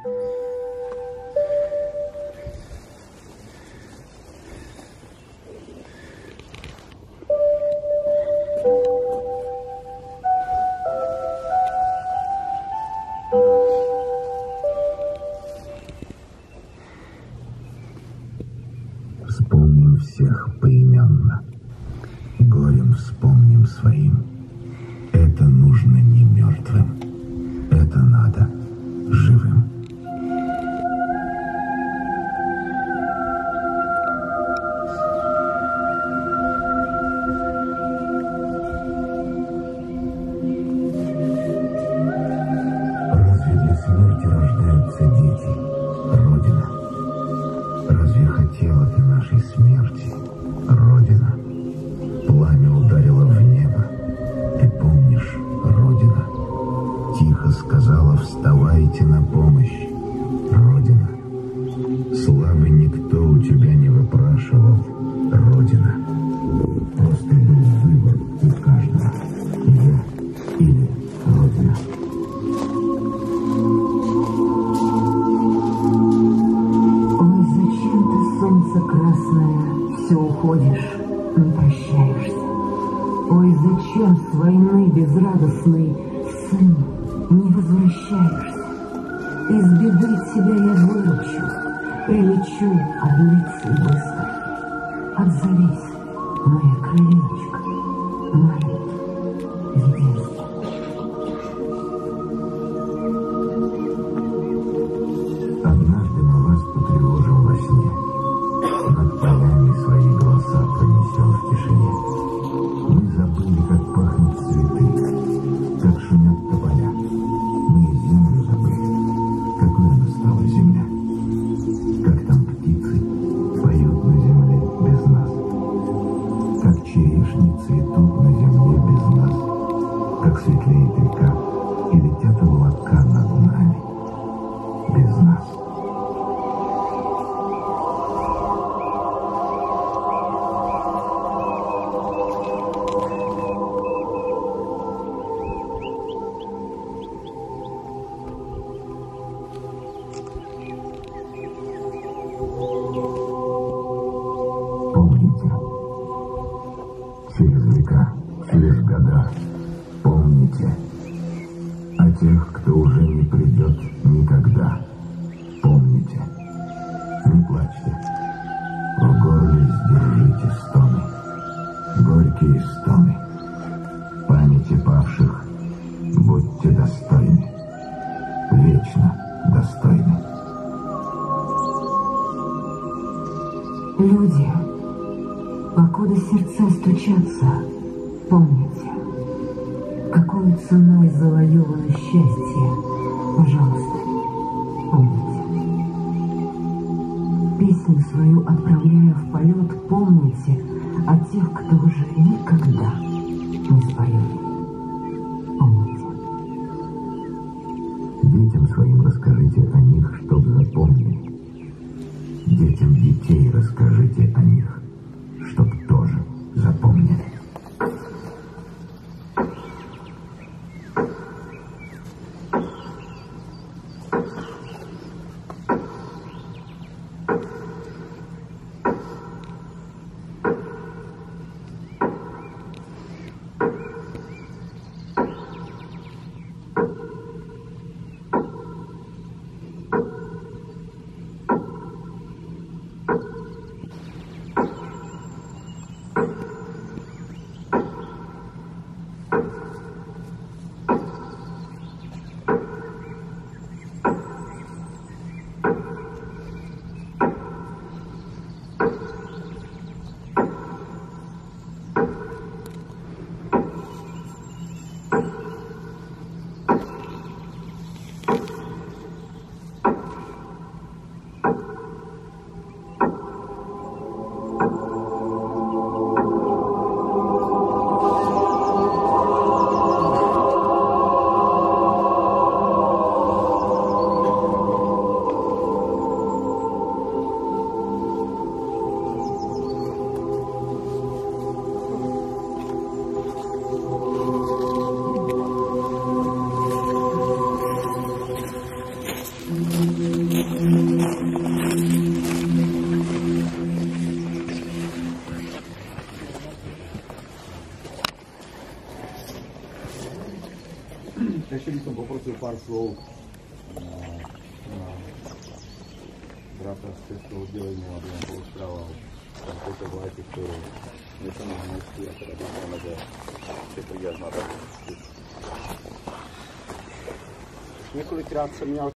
Вспомним всех поименно. Горем вспомним своим. Это нужно не мертвым. Это надо живым. Уходишь, не прощаешься? Ой, зачем с войны безрадостной, сын, не возвращаешься? Из беды тебя я выручу, прилечу орлицей быстро. Отзовись, моя крылечко, молит Помните, через века, через года, помните о тех, кто уже не придет покуда сердца стучатся, помните, какой ценой завоевано счастье, пожалуйста, помните. Песню свою отправляя в полет, помните о тех, кто уже никогда не споет. Помните. Детям своим расскажите о них, чтоб запомнили. Детям детей расскажите о них, Ešte by som poprosil pár slov na, na brata z českého oddelenia, aby nám porozprával o tejto vlajke, ktorú neseme na mesti a teda dúfame, že ešte príde až na. Několikrát jsem měl